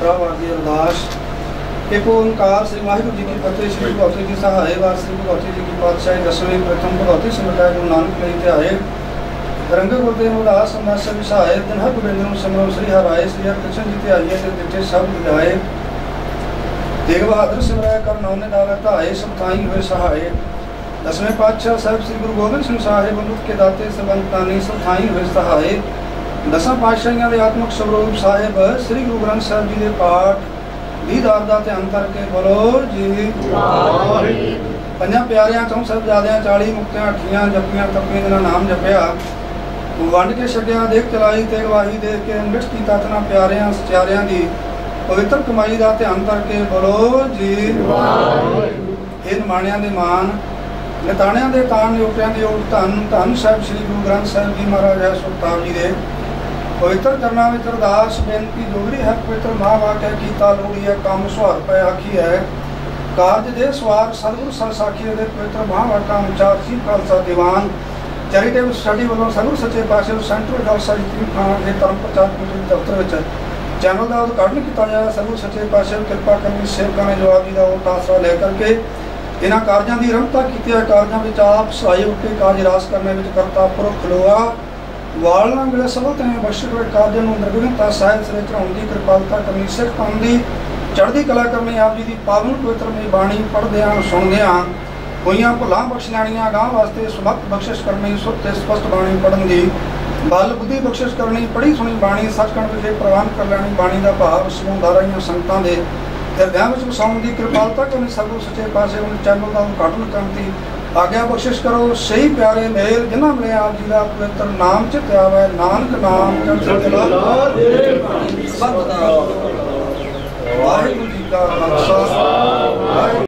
ਪ੍ਰਭ ਆਦਿ ਅਰਦਾਸ। ਇੱਕ ਓੰਕਾਰ ਸ੍ਰੀ ਵਾਹਿਗੁਰੂ ਜੀ ਕੀ ਫਤਿਹ, ਸ੍ਰੀ ਭਗਵਤੀ ਜੀ ਸਹਾਏ ਵਾਰ, ਸ੍ਰੀ ਭਗਵਤੀ ਜੀ ਕੀ ਪਾਤਸ਼ਾਹੀ ਦਸਵੇਂ, ਪ੍ਰਥਮ ਭਗਵਤੀ ਸਮਟਾਇ ਗੁਰੂ ਨਾਨਕ ਲਈ ਤੇ ਆਏ। ਰੰਗ ਗੁਰਦੇਵ ਉਦਾਸ ਸੰਦਾਸ ਵਿਸਾਏ ਦਿਨ ਹਰ ਗੋਬਿੰਦ ਨੂੰ ਸਿਮਰੋ ਸ੍ਰੀ ਹਰਾਏ ਸ੍ਰੀ ਹਰਿ ਕ੍ਰਿਸ਼ਨ ਜੀ ਤੇ ਆਈਏ ਤੇ ਦਿੱਤੇ ਸਭ ਵਿਦਾਏ। ਤੇਗ ਬਹਾਦਰ ਸਿਮਰਾਇ ਕਰ ਨੌਨੇ ਦਾਵੇ ਧਾਏ, ਸਭ ਹੋਏ ਸਹਾਏ। ਦਸਵੇਂ ਪਾਤਸ਼ਾਹ ਸਾਹਿਬ ਸ੍ਰੀ ਗੁਰੂ ਗੋਬਿੰਦ ਸਿੰਘ ਸਾਹਿਬ ਅੰਮ੍ਰਿਤ ਕੇ ਦਾਤੇ ਸਬੰਤਾਨੀ ਸਭ ਹੋਏ ਸਹਾਏ। ਦਸਾਂ ਪਾਤਸ਼ਾਹੀਆਂ ਦੇ ਆਤਮਿਕ ਸਰੂਪ ਸਾਹਿਬ ਸ੍ਰੀ ਗੁਰੂ ਗ੍ਰੰਥ ਸਾਹਿਬ ਜੀ ਦੇ ਪਾਠ ਦੀਦਾਰ ਦਾ ਧਿਆਨ ਕਰਕੇ ਬੋਲੋ ਜੀ। ਪੰਜਾਂ ਪਿਆਰਿਆਂ ਚੋਂ ਸਾਹਿਬਜ਼ਾਦਿਆਂ 40 ਮੁਕਤਿਆਂ ਅੱਠੀਆਂ ਜਪੀਆਂ ਤਪੀਆਂ ਦਾ ਨਾਮ ਜਪਿਆ ਵੰਡ ਕੇ ਛੱਡਿਆ ਦੇਖ ਚਲਾਈ ਤੇ ਗਵਾਹੀ ਦੇ ਕੇ ਅੰਮ੍ਰਿਤ ਕੀਤਾ ਤਨਾ ਪਿਆਰਿਆਂ, ਸਚਿਆਰਿਆਂ ਦੀ ਪਵਿੱਤਰ ਕਮਾਈ ਦਾ ਧਿਆਨ ਕਰਕੇ ਬੋਲੋ ਜੀ। ਇਹ ਨਿਮਾਣਿਆਂ ਦੇ ਮਾਨ, ਨਿਤਾਣਿਆਂ ਦੇ ਤਾਣ ਯੋਗਿਆਂ ਦੇ ਓਟ ਧੰਨ ਧੰਨ ਸਾਹਿਬ ਸ੍ਰੀ ਗੁਰੂ ਗ੍ਰੰਥ ਸਾਹਿਬ ਜੀ ਮਹਾਰਾਜ ਹੈ ਜੀ ਦੇ। ਪਵਿੱਤਰ ਕਰਨਾ ਵਿੱਚ ਅਰਦਾਸ ਬੇਨਤੀ ਜੋਗਰੀ ਹਰ ਪਵਿੱਤਰ ਮਹਾ ਕੀਤਾ, ਲੋੜੀ ਹੈ ਕੰਮ ਸੁਹਾਰ ਪੈ ਆਖੀ ਹੈ। ਕਾਰਜ ਦੇ ਸਵਾਰ ਸਤਿਗੁਰੂ ਸਰਸਾਖੀ ਦੇ ਪਵਿੱਤਰ ਮਹਾ ਵਾਕਾ ਸੀ ਖਾਲਸਾ ਦੀਵਾਨ। ਚੈਰੀਟੇਬਲ ਸਟੱਡੀ ਵੱਲੋਂ ਸਤਿਗੁਰੂ ਸੱਚੇ ਪਾਤਸ਼ਾਹ ਸੈਂਟਰਲ ਖਾਲਸਾ ਜੀ ਖਾਨ ਦੇ ਧਰਮ ਪ੍ਰਚਾਰ ਕਮੇਟੀ ਦਫ਼ਤਰ ਵਿੱਚ ਚੈਨਲ ਦਾ ਉਦਘਾਟਨ ਕੀਤਾ ਜਾਇਆ ਸਤਿਗੁਰੂ ਸੱਚੇ ਪਾਤਸ਼ਾਹ ਕਿਰਪਾ ਕਰਨੀ, ਸੇਵਕਾਂ ਨੇ ਜਵਾਬ ਜੀ ਦਾ ਉਹ ਆਸਰਾ ਲੈ ਕਰਕੇ ਇਹਨਾਂ ਕਾਰਜਾਂ ਦੀ ਰੰਭਤਾ ਕੀਤੀ ਹੈ। ਕਾਰਜਾਂ ਵਿੱਚ ਆਪ ਸਹਾਇਕ ਹੋ ਕਾਰਜ ਰਾਸ ਕਰਨੇ ਵਿੱਚ ਕਰਤਾ ਖਲੋਆ ਵਾਲਣਾ ਮਿਲੇ ਸਭੋ ਤੇ ਬਖਸ਼ਿਸ਼ ਕਾਰਜਾਂ ਨੂੰ ਨਿਰਵਿਘਨਤਾ ਸਾਹਿਬ ਸਿਰੇ ਚੜਾਉਣ ਕਿਰਪਾਲਤਾ ਕਰਨੀ, ਸਿੱਖ ਪੰਨ ਚੜ੍ਹਦੀ ਕਲਾ ਕਰਨੀ, ਆਪ ਜੀ ਦੀ ਪਾਵਨ ਪਵਿੱਤਰ ਮੀ ਬਾਣੀ ਪੜ੍ਹਦਿਆਂ ਸੁਣਦਿਆਂ ਹੋਈਆਂ ਭੁੱਲਾਂ ਬਖਸ਼ ਲੈਣੀਆਂ ਗਾਂ ਵਾਸਤੇ ਸੁਭਤ ਬਖਸ਼ਿਸ਼ ਕਰਨੀ, ਸੁੱਤ ਤੇ ਸਪਸ਼ਟ ਬਾਣੀ ਪੜ੍ਹਨ ਦੀ, ਬਲ, ਬੁੱਧੀ ਬਖਸ਼ਿਸ਼ ਕਰਨੀ, ਪੜ੍ਹੀ ਸੁਣੀ ਬਾਣੀ, ਸੱਚਖੰਡ ਵਿਖੇ ਪ੍ਰਵਾਨ ਕਰ ਲੈਣੀ, ਬਾਣੀ ਦਾ ਭਾਵ ਸਮੂਹ ਰਹੀਆਂ ਦੇ ਹਿਰਦਿਆਂ ਵਿੱਚ ਵਸਾਉਣ ਦੀ ਕਿਰਪਾਲਤਾ ਕਰਨੀ ਸਭੂ ਸੱਚੇ ਪਾਸੇ ਉਹਨ ਚੈਨਲ ਦਾ ਉਦਘਾਟਨ ਕਰਨ ਦੀ ਆਗਿਆ ਬਖਸ਼ਿਸ਼ ਕਰੋ ਸਹੀ ਪਿਆਰੇ ਮੇਲ ਜਿਨ੍ਹਾਂ ਮਿਲੇ ਆਪ ਜੀ ਦਾ ਪਵਿੱਤਰ ਨਾਮ ਚਿਤ ਆਵੇ ਨਾਨਕ ਨਾਮ ਚੜ੍ਹਦੀ ਕਲਾ ਵਾਹਿਗੁਰੂ ਜੀ ਕਾ ਖਾਲਸਾ